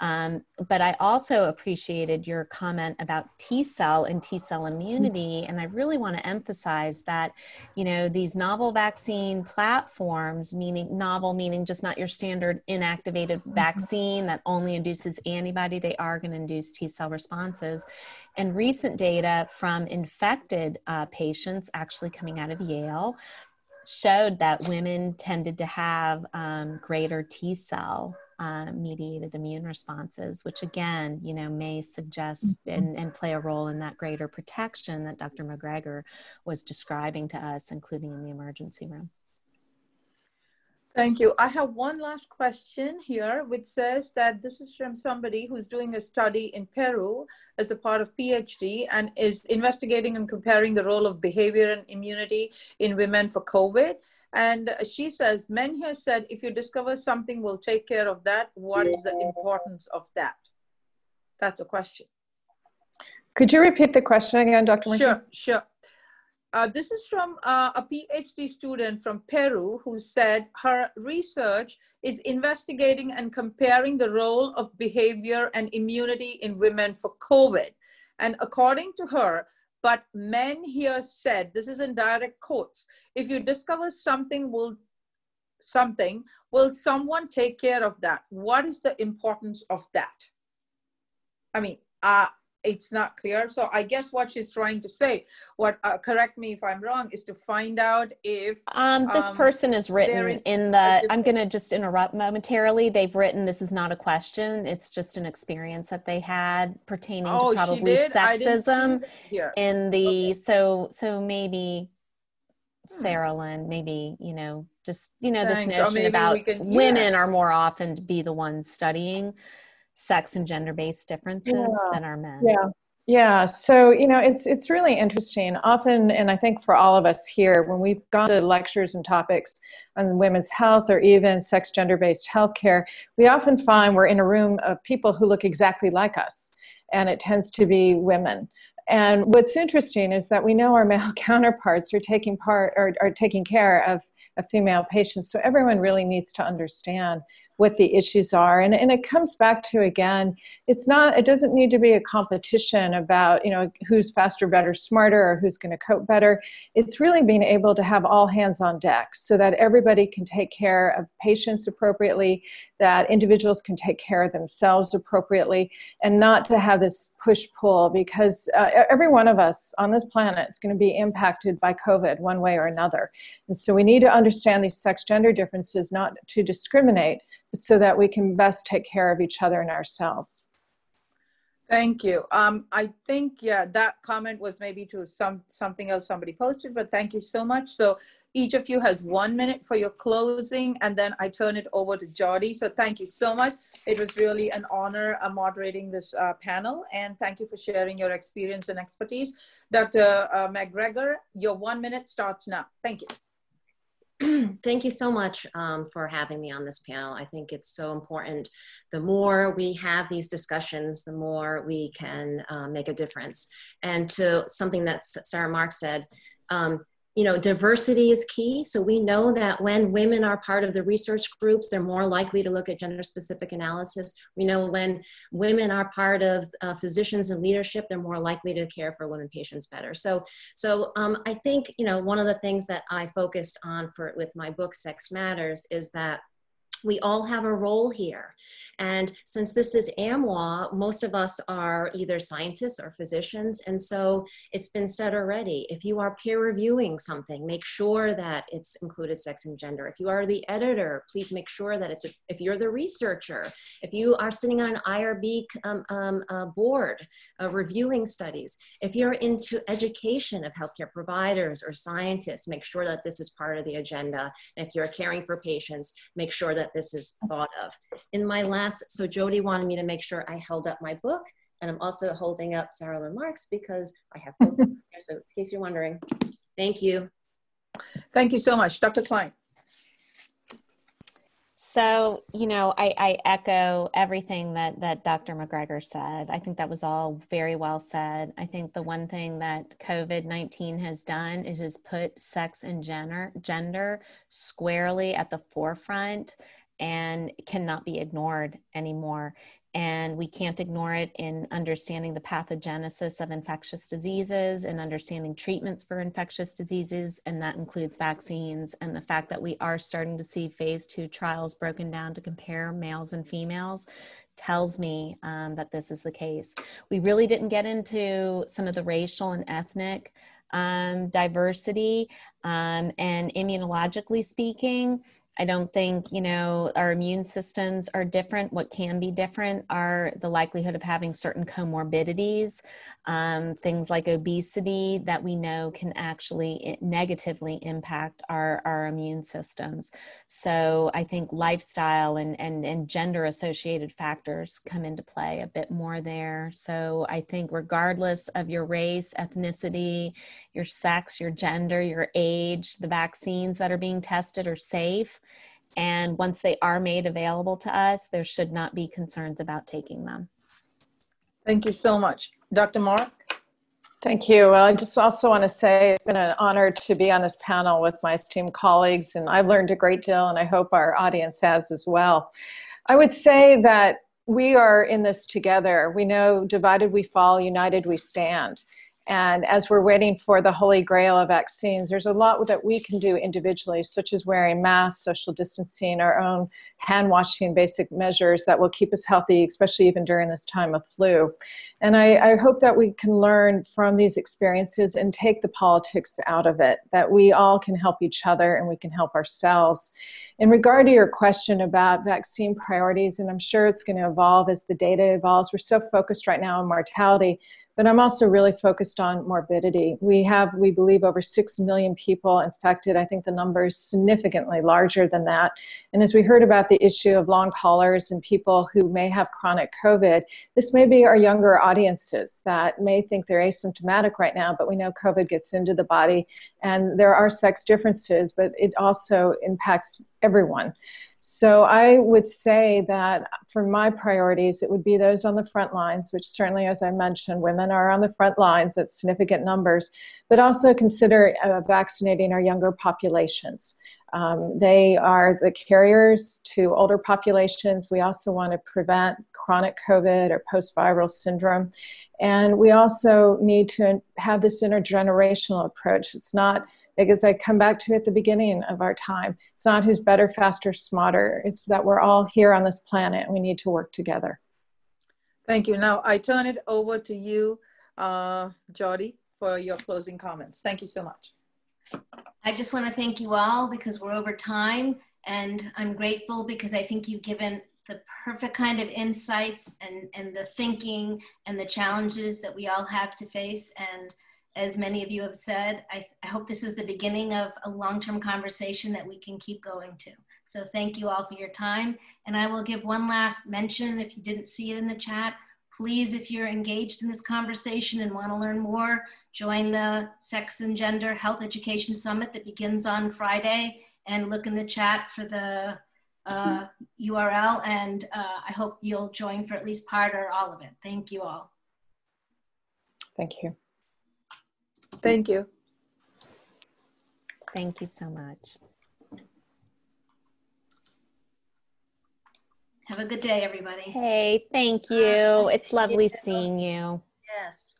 Speaker 4: Um, but I also appreciated your comment about T cell and T cell immunity, and I really want to emphasize that, you know, these novel vaccine platforms, meaning novel meaning just not your standard inactivated mm-hmm. vaccine that only induces antibody, they are going to induce T cell responses. And recent data from infected uh, patients, actually coming out of Yale, showed that women tended to have um, greater T cell uh, mediated immune responses, which again, you know, may suggest mm-hmm. and, and play a role in that greater protection that Dr. McGregor was describing to us, including in the emergency room.
Speaker 3: Thank you. I have one last question here, which says that this is from somebody who's doing a study in Peru as a part of PhD and is investigating and comparing the role of behavior and immunity in women for COVID. And she says, men here said, if you discover something, we'll take care of that. What is the importance of that? That's a question.
Speaker 2: Could you repeat the question again, Dr.
Speaker 3: Sure, sure. Uh, this is from uh, a PhD student from Peru who said her research is investigating and comparing the role of behavior and immunity in women for COVID. And according to her, but men here said, this is in direct quotes, if you discover something will something, will someone take care of that? What is the importance of that? I mean, uh, it's not clear. So I guess what she's trying to say, what uh, correct me if I'm wrong, is to find out if
Speaker 4: um, this um, person is written is in the. I'm going to just interrupt momentarily. They've written this is not a question; it's just an experience that they had pertaining oh, to probably sexism in the. Okay. So so maybe. Hmm. Saralyn, maybe, you know, just, you know, Thanks. this notion about can, yeah. women are more often to be the ones studying sex and gender based differences yeah. than our men.
Speaker 2: Yeah. Yeah, so you know it's it's really interesting. Often, and I think for all of us here, when we've gone to lectures and topics on women's health or even sex gender based healthcare, we often find we're in a room of people who look exactly like us, and it tends to be women. And what's interesting is that we know our male counterparts are taking part or are taking care of, of female patients. So everyone really needs to understand what the issues are. And, and it comes back to again it's not it doesn't need to be a competition about you know who's faster better smarter or who's going to cope better. It's really being able to have all hands on deck so that everybody can take care of patients appropriately that individuals can take care of themselves appropriately and not to have this push pull because uh, every one of us on this planet is going to be impacted by covid one way or another. And so we need to understand these sex gender differences not to discriminate so that we can best take care of each other and ourselves.
Speaker 3: Thank you. Um, I think, yeah, that comment was maybe to some something else somebody posted, but thank you so much. So each of you has one minute for your closing, and then I turn it over to Jody. So thank you so much. It was really an honor uh, moderating this uh, panel, and thank you for sharing your experience and expertise. Dr. Uh, McGregor, your one minute starts now. Thank you.
Speaker 5: thank you so much um, for having me on this panel. I think it's so important. The more we have these discussions, the more we can uh, make a difference. And to something that Sarah Mark said, um, you know, diversity is key. So we know that when women are part of the research groups, they're more likely to look at gender specific analysis. We know when women are part of uh, physicians and leadership, they're more likely to care for women patients better. So, so um, I think, you know, one of the things that I focused on for with my book, Sex Matters, is that we all have a role here. And since this is AMWA, most of us are either scientists or physicians. And so it's been said already, if you are peer reviewing something, make sure that it's included sex and gender. If you are the editor, please make sure that it's, a, if you're the researcher, if you are sitting on an IRB um, um, uh, board uh, reviewing studies, if you're into education of healthcare providers or scientists, make sure that this is part of the agenda. And if you're caring for patients, make sure that that this is thought of. In my last, so Jody wanted me to make sure I held up my book, and I'm also holding up Saralyn Marks because I have both. So in case you're wondering, thank you.
Speaker 3: Thank you so much. Dr. Klein.
Speaker 4: So, you know, I, I, echo everything that, that Dr. McGregor said. I think that was all very well said. I think the one thing that COVID 19 has done is has put sex and gender, gender squarely at the forefront and cannot be ignored anymore. And we can't ignore it in understanding the pathogenesis of infectious diseases and understanding treatments for infectious diseases. And that includes vaccines and the fact that we are starting to see phase two trials broken down to compare males and females tells me um, that this is the case. We really didn't get into some of the racial and ethnic um, diversity um, and immunologically speaking I don't think, you know, our immune systems are different. What can be different are the likelihood of having certain comorbidities, um, things like obesity that we know can actually negatively impact our, our immune systems. So I think lifestyle and, and, and gender associated factors come into play a bit more there. So I think, regardless of your race, ethnicity, your sex, your gender, your age, the vaccines that are being tested are safe. And once they are made available to us, there should not be concerns about taking them.
Speaker 3: Thank you so much. Dr. Mark?
Speaker 2: Thank you. Well, I just also want to say it's been an honor to be on this panel with my esteemed colleagues, and I've learned a great deal, and I hope our audience has as well. I would say that we are in this together. We know divided we fall, united we stand. And as we're waiting for the holy grail of vaccines, there's a lot that we can do individually, such as wearing masks, social distancing, our own hand washing, basic measures that will keep us healthy, especially even during this time of flu. And I, I hope that we can learn from these experiences and take the politics out of it, that we all can help each other and we can help ourselves. In regard to your question about vaccine priorities, and I'm sure it's going to evolve as the data evolves, we're so focused right now on mortality, but I'm also really focused on morbidity. We have, we believe, over 6 million people infected. I think the number is significantly larger than that. And as we heard about the issue of long haulers and people who may have chronic COVID, this may be our younger audiences that may think they're asymptomatic right now, but we know COVID gets into the body and there are sex differences, but it also impacts everyone. So I would say that for my priorities, it would be those on the front lines, which certainly, as I mentioned, women are on the front lines at significant numbers, but also consider uh, vaccinating our younger populations. Um, they are the carriers to older populations. We also want to prevent chronic COVID or post viral syndrome. And we also need to have this intergenerational approach. It's not because I come back to at the beginning of our time. It's not who's better, faster, smarter. It's that we're all here on this planet and we need to work together.
Speaker 3: Thank you. Now I turn it over to you, uh, Jody, for your closing comments. Thank you so much.
Speaker 1: I just want to thank you all because we're over time and I'm grateful because I think you've given the perfect kind of insights and, and the thinking and the challenges that we all have to face. And as many of you have said, I, I hope this is the beginning of a long-term conversation that we can keep going to. So thank you all for your time. And I will give one last mention if you didn't see it in the chat. Please, if you're engaged in this conversation and want to learn more, join the Sex and Gender Health Education Summit that begins on Friday and look in the chat for the uh, URL. And uh, I hope you'll join for at least part or all of it. Thank you all.
Speaker 2: Thank you.
Speaker 3: Thank you.
Speaker 4: Thank you so much.
Speaker 1: Have a good day, everybody.
Speaker 4: Hey, thank you. It's lovely seeing you.
Speaker 5: Yes.